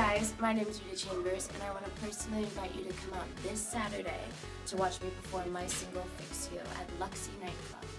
Guys, my name is Vita Chambers, and I want to personally invite you to come out this Saturday to watch me perform my single Fix You at Luxy Nightclub.